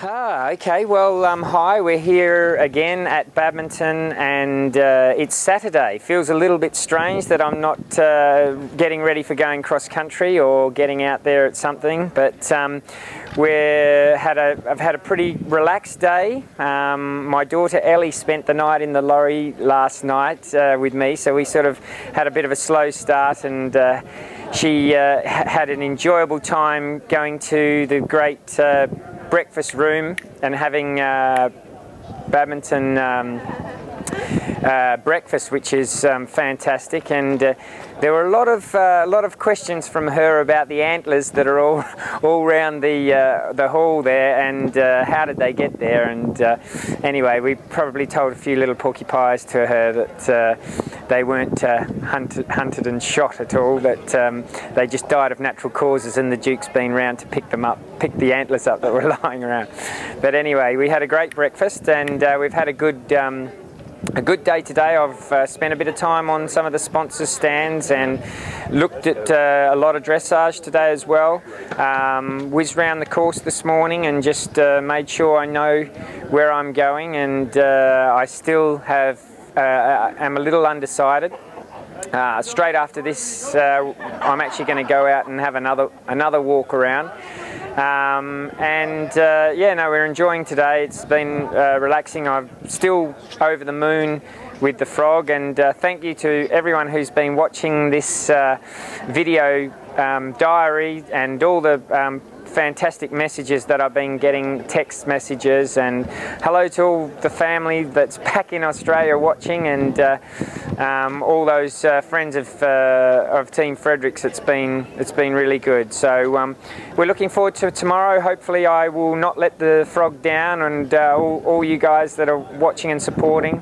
Ah, okay. Well, um, hi. We're here again at Badminton, and uh, it's Saturday. Feels a little bit strange that I'm not uh, getting ready for going cross country or getting out there at something, but um, we're had a. I've had a pretty relaxed day. Um, my daughter Ellie spent the night in the lorry last night uh, with me, so we sort of had a bit of a slow start and. Uh, she uh, had an enjoyable time going to the great uh, breakfast room and having uh, badminton um, uh, breakfast, which is um, fantastic. And uh, there were a lot of uh, a lot of questions from her about the antlers that are all all around the uh, the hall there, and uh, how did they get there? And uh, anyway, we probably told a few little porcupines to her that they weren't hunted, hunted and shot at all. That um, they just died of natural causes, and the Duke's been round to pick them up, pick the antlers up that were lying around. But anyway, we had a great breakfast, and we've had a good. Um, a good day today. I've uh, spent a bit of time on some of the sponsors' stands and looked at uh, a lot of dressage today as well. Um, whizzed around the course this morning and just uh, made sure I know where I'm going and uh, I still have uh, am a little undecided. Uh, straight after this, I'm actually going to go out and have another another walk around. Um, and uh, yeah, no, we're enjoying today. It's been uh, relaxing. I'm still over the moon with the frog, and uh, thank you to everyone who's been watching this uh, video um, diary and all the um, fantastic messages that I've been getting, text messages, and hello to all the family that's back in Australia watching, and uh, um, all those uh, friends of, uh, of Team Fredericks. It's been it's been really good. So um, we're looking forward to tomorrow. Hopefully, I will not let the frog down, and uh, all, all you guys that are watching and supporting.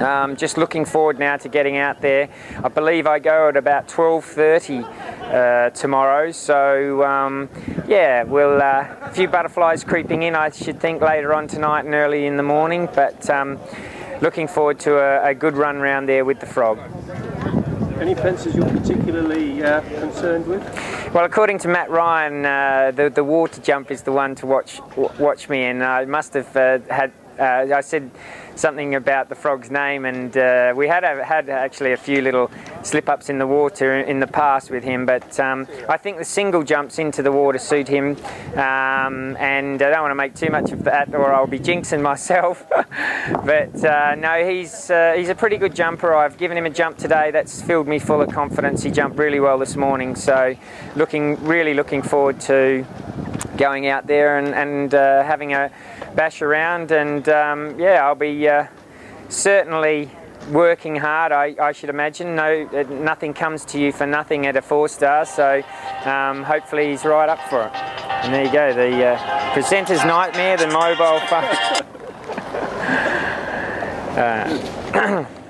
Um, just looking forward now to getting out there. I believe I go at about 12.30 uh, tomorrow. So um, yeah, we'll uh, a few butterflies creeping in. I should think later on tonight and early in the morning. But um, looking forward to a, a, good run round there with the frog. Any fences you're particularly uh, concerned with? Well, according to Matt Ryan, uh, the the water jump is the one to watch watch me in. I must have uh, had. I said something about the frog's name, and uh, we had a, had actually a few little slip ups in the water in the past with him. But um, I think the single jumps into the water suit him, um, and I don't want to make too much of that, or I'll be jinxing myself. but uh, no, he's uh, he's a pretty good jumper. I've given him a jump today that's filled me full of confidence. He jumped really well this morning, so looking really looking forward to going out there and, and uh, having a bash around and um, yeah I'll be uh, certainly working hard. I, I, should imagine. No nothing comes to you for nothing at a four star so um, hopefully he's right up for it. And there you go the uh, presenter's nightmare the mobile phone. Uh,